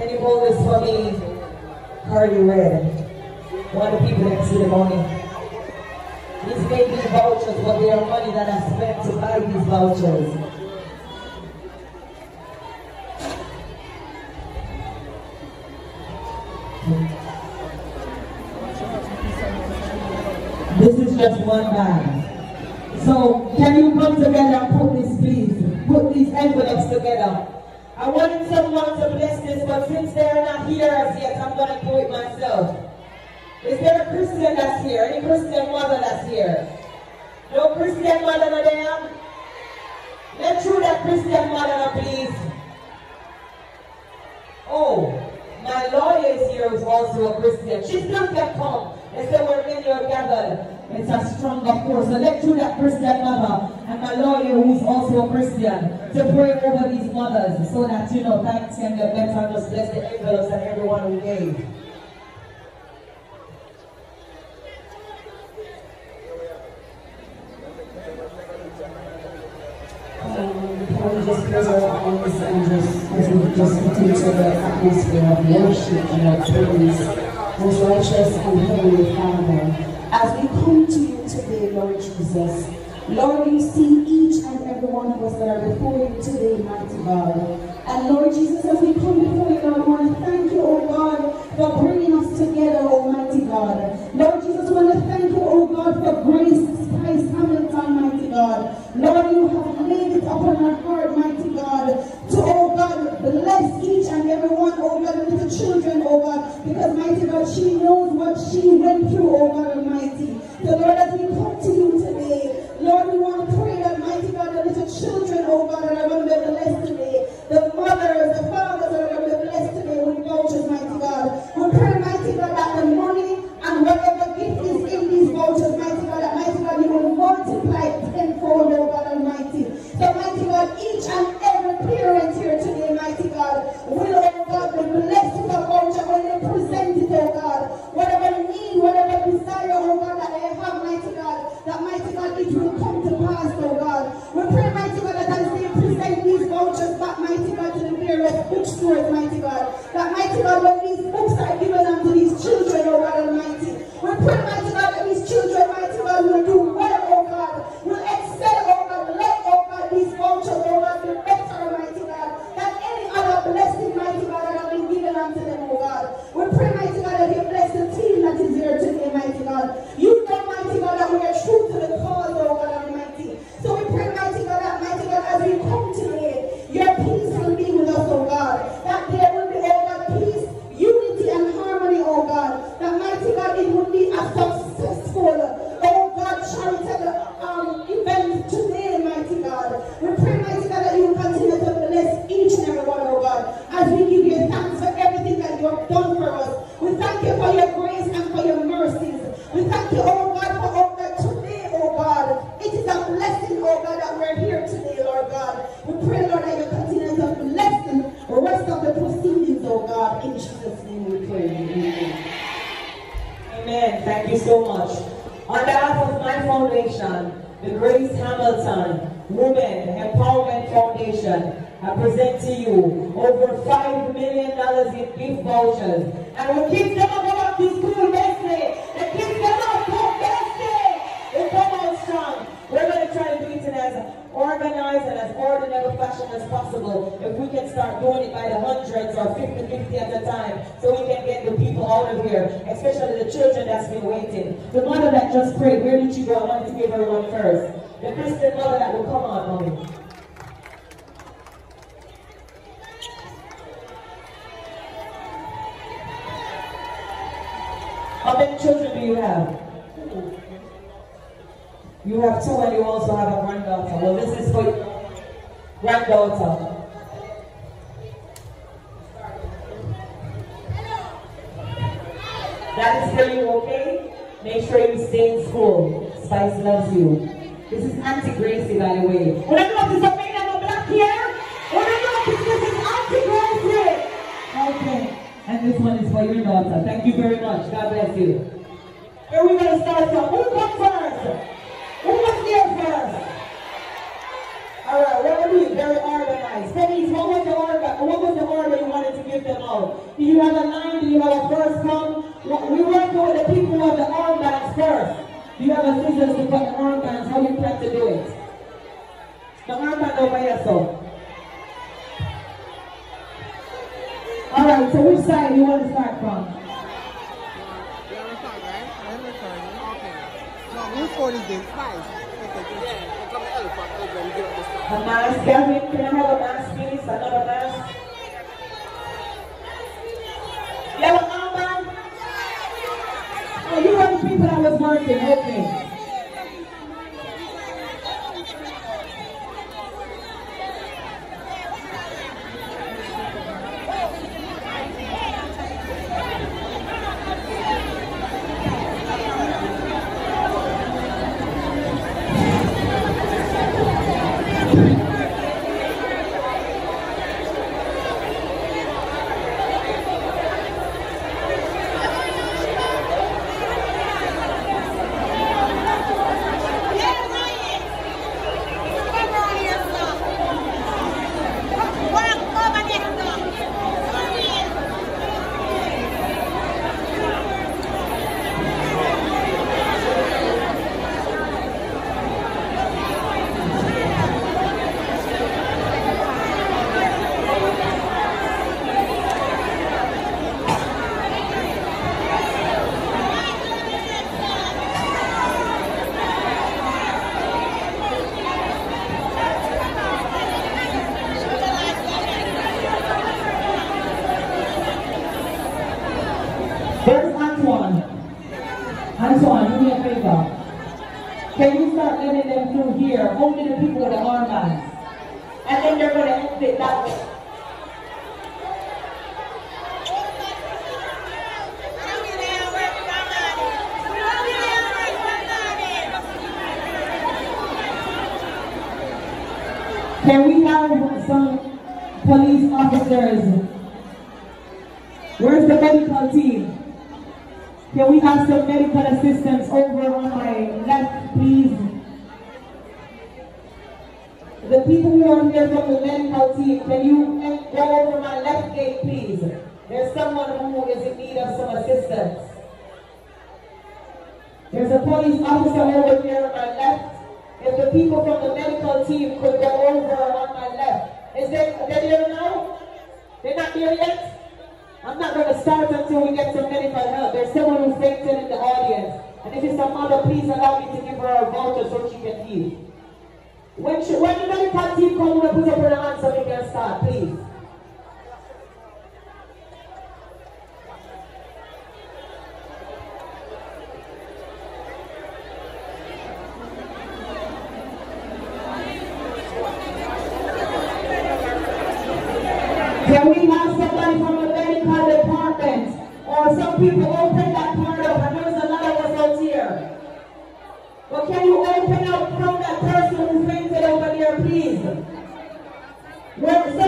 Can you hold this for me? Cardi Red. One of the people that see the money. These may be vouchers, but they are money that I spent to buy these vouchers. This is just one bag. So can you come together and put this please? Put these envelopes together. I wanted someone to bless this, but since they're not here as yet, I'm going to do it myself. Is there a Christian that's here? Any Christian mother that's here? No Christian mother no there? Let's that Christian mother please. Oh, my lawyer is here who's also a Christian. She still can come. They say we're in your gathered. It's a stronger force. Let's through that Christian mother and my lawyer who is also a Christian to pray over these mothers so that you know thanks can get better just bless the envelopes and everyone who gave. we just into the atmosphere of worship and of praise, most righteous and heavenly Father, as we come to you today, Lord Jesus, Lord, you see each and every one of us that are before you today, mighty God. And Lord Jesus, as we come before you, Lord, I want to thank you, oh God, for bringing us together, Almighty God. Lord that so much. On behalf of my foundation, the Grace Hamilton Women Empowerment Foundation, I present to you over $5 million in gift vouchers. And we keep them up about this school yesterday. And keep them up, come yesterday. They come out strong. We're going to try to do it in as organized and as ordinary fashion as possible. If we can start doing it by the hundreds or 50, 50 at a time, so we can get the people out of here, especially the children that's been waiting. The mother that just prayed, where did you go? I wanted to give her one first. The Christian mother that will come on, mommy. How many children do you have? You have two and you also have a granddaughter. Well, this is for granddaughter. That is for you, okay. Make sure you stay in school. Spice loves you. This is Auntie Gracie, by the way. Una que baptiza me na black here. I que this is Auntie Gracie. Okay. And this one is for your daughter. Thank you very much. God bless you. Here we're going to start from who comes first? Who was here first? All right, what are we? Very organized. Denise, what was the order? What was the order you wanted to give them all? Do you have a line? Do you have a first come? We work with the people who have the armbands first. You have a scissors to cut the armbands. How you plan to do it? The armband over here, so. All right. So which side you want to start from? Whose phone is this? Nice. Yeah, it's on the elephant. The mask, Gavin, can I have a mask, please? Another mask. much people I was working. Okay. Antoine, do me a favor. Can you start letting them through here, only the people with the armbands? And then they're going to exit that way. Can we have some police officers? Where's the medical team? Can we have some medical assistance over on my left, please? The people who are here from the medical team, can you go over my left gate, please? There's someone who is in need of some assistance. There's a police officer over here on my left. If the people from the medical team could go over on my left. Is they, are they there now? They're not there yet? I'm not going to start until we get some medical help. There's someone who's fainted in the audience. And if it's a mother, please allow me to give her a voucher so she can heal. When, she, when the medical team comes, we put up her hands so we can start, please. people open that part up. I know there's a lot of us out here. But can you open up from that person who brings over there, please? When